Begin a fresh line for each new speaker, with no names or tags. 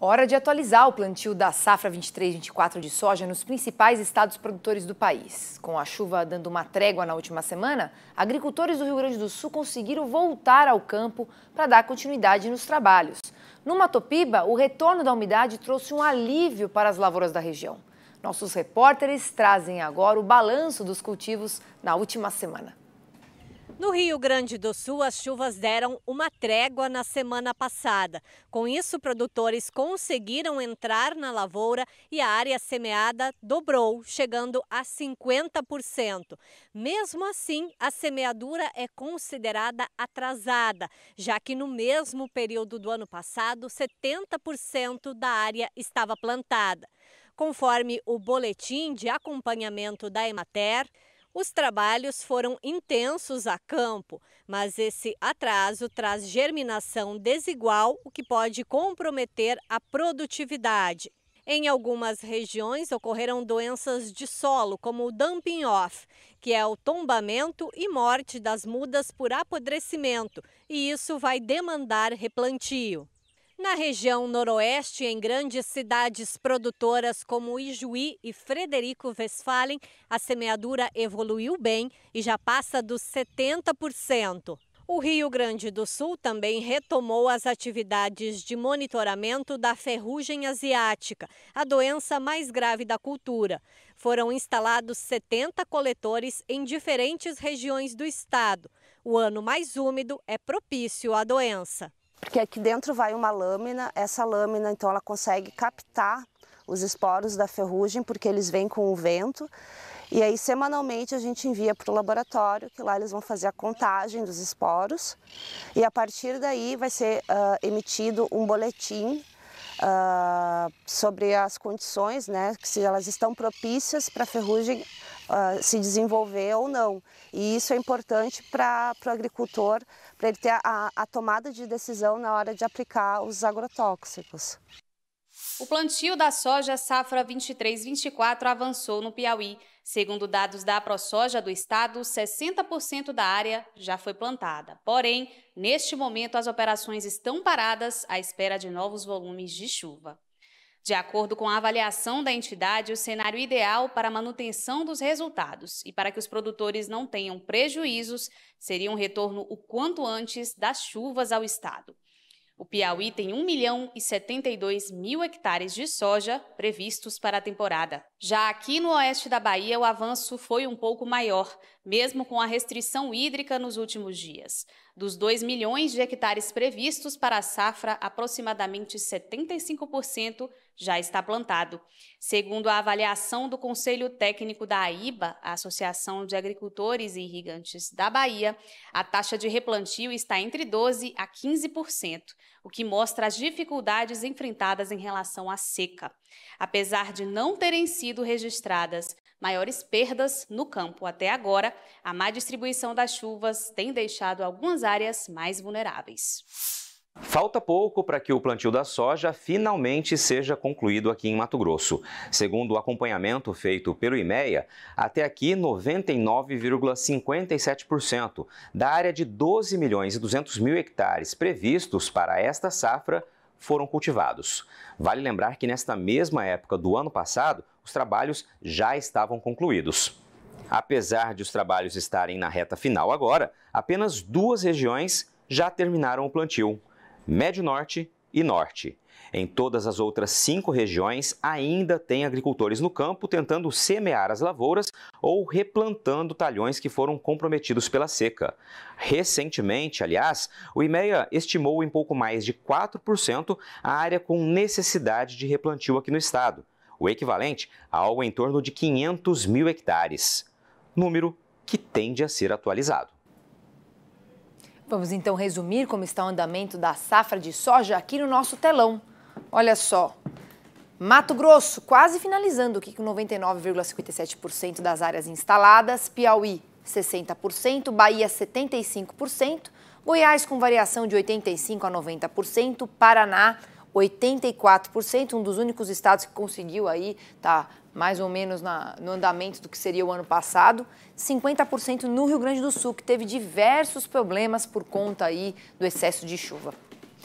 Hora de atualizar o plantio da safra 23-24 de soja nos principais estados produtores do país. Com a chuva dando uma trégua na última semana, agricultores do Rio Grande do Sul conseguiram voltar ao campo para dar continuidade nos trabalhos. No Matopiba, o retorno da umidade trouxe um alívio para as lavouras da região. Nossos repórteres trazem agora o balanço dos cultivos na última semana.
No Rio Grande do Sul, as chuvas deram uma trégua na semana passada. Com isso, produtores conseguiram entrar na lavoura e a área semeada dobrou, chegando a 50%. Mesmo assim, a semeadura é considerada atrasada, já que no mesmo período do ano passado, 70% da área estava plantada. Conforme o boletim de acompanhamento da Emater, os trabalhos foram intensos a campo, mas esse atraso traz germinação desigual, o que pode comprometer a produtividade. Em algumas regiões ocorreram doenças de solo, como o dumping off, que é o tombamento e morte das mudas por apodrecimento, e isso vai demandar replantio. Na região noroeste, em grandes cidades produtoras como Ijuí e Frederico Westphalen, a semeadura evoluiu bem e já passa dos 70%. O Rio Grande do Sul também retomou as atividades de monitoramento da ferrugem asiática, a doença mais grave da cultura. Foram instalados 70 coletores em diferentes regiões do estado. O ano mais úmido é propício à doença
porque aqui dentro vai uma lâmina, essa lâmina então ela consegue captar os esporos da ferrugem porque eles vêm com o vento. E aí semanalmente a gente envia para o laboratório que lá eles vão fazer a contagem dos esporos. E a partir daí vai ser uh, emitido um boletim uh, sobre as condições, né, se elas estão propícias para a ferrugem uh, se desenvolver ou não. E isso é importante para o agricultor, para ele ter a, a tomada de decisão na hora de aplicar os agrotóxicos.
O plantio da soja safra 23-24 avançou no Piauí. Segundo dados da ProSoja do estado, 60% da área já foi plantada. Porém, neste momento as operações estão paradas à espera de novos volumes de chuva. De acordo com a avaliação da entidade, o cenário ideal para a manutenção dos resultados e para que os produtores não tenham prejuízos seria um retorno o quanto antes das chuvas ao estado. O Piauí tem 1 milhão e 72 mil hectares de soja previstos para a temporada. Já aqui no oeste da Bahia, o avanço foi um pouco maior, mesmo com a restrição hídrica nos últimos dias. Dos 2 milhões de hectares previstos para a safra, aproximadamente 75% já está plantado. Segundo a avaliação do Conselho Técnico da AIBA, a Associação de Agricultores e Irrigantes da Bahia, a taxa de replantio está entre 12% a 15%, o que mostra as dificuldades enfrentadas em relação à seca. Apesar de não terem sido registradas maiores perdas no campo até agora, a má distribuição das chuvas tem deixado algumas áreas mais vulneráveis.
Falta pouco para que o plantio da soja finalmente seja concluído aqui em Mato Grosso. Segundo o acompanhamento feito pelo IMEA, até aqui 99,57% da área de 12 milhões e 200 mil hectares previstos para esta safra foram cultivados. Vale lembrar que nesta mesma época do ano passado, os trabalhos já estavam concluídos. Apesar de os trabalhos estarem na reta final agora, apenas duas regiões já terminaram o plantio: Médio Norte e Norte. Em todas as outras cinco regiões, ainda tem agricultores no campo tentando semear as lavouras ou replantando talhões que foram comprometidos pela seca. Recentemente, aliás, o IMEA estimou em pouco mais de 4% a área com necessidade de replantio aqui no estado, o equivalente a algo em torno de 500 mil hectares. Número que tende a ser atualizado.
Vamos então resumir como está o andamento da safra de soja aqui no nosso telão. Olha só. Mato Grosso, quase finalizando aqui com 99,57% das áreas instaladas, Piauí, 60%, Bahia, 75%, Goiás com variação de 85% a 90%, Paraná, 84%, um dos únicos estados que conseguiu aí, tá mais ou menos na, no andamento do que seria o ano passado, 50% no Rio Grande do Sul, que teve diversos problemas por conta aí do excesso de chuva.